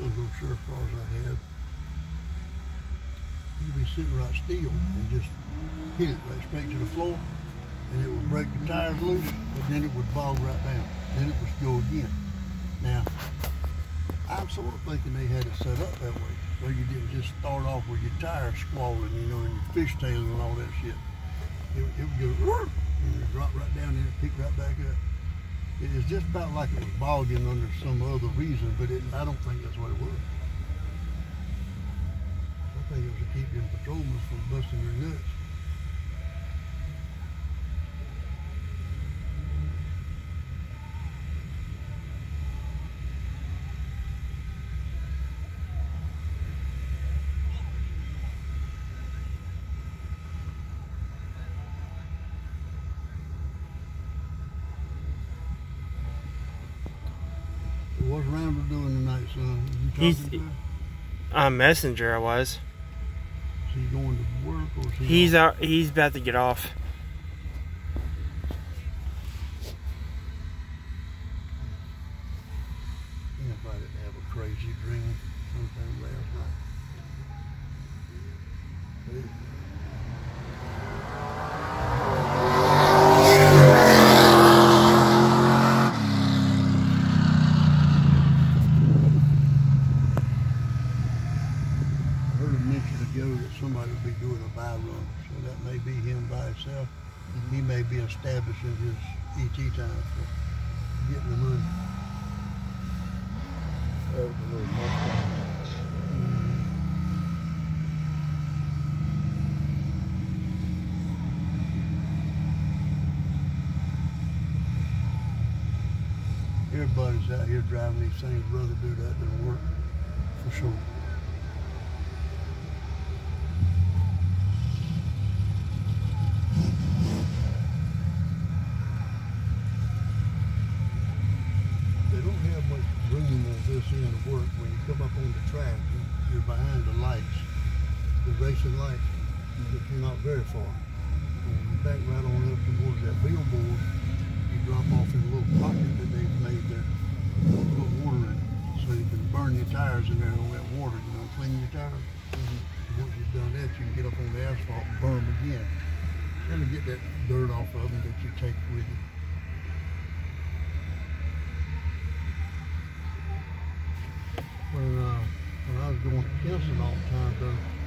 those little sheriff cars I had, you'd be sitting right still and just hit it right straight to the floor, and it would break the tires loose, but then it would bog right down. Then it would go again. Now, I'm sort of thinking they had it set up that way, where you didn't just start off with your tires squalling, you know, and your fishtailing and all that shit. It, it would go, and it drop right down and pick right back up. It- It's just about like it was bogging under some other reason, but it, I don't think that's what it was. I think it was to keep them patrolmen from busting their nuts. What's Randall doing tonight, son? You talking He's-? A messenger, I was. Is he going to work or is he He's off? out. He's about to get off. Anybody have a crazy dream sometime last night. Hey. I him that somebody would be doing a bye run, so that may be him by himself. He mm-hmm. may be establishing his ET time for getting the money. That was a little Mustang. Everybody's out here driving these things, rather do that than work, for sure. They don't have much room on this end work. When you come up on the track, you- you're behind the lights, the racing lights, but you're not very far. When you back right on up towards that billboard, you drop off in a little pocket that they've made there, put water in, so you can burn your tires in there on that water, you know, clean your tires. Mm-hmm. Once you've done that, you can get up on the asphalt and burn them again. And to get that dirt off of them that you take with you. When, uh, when I was going to Kinston all the time, though,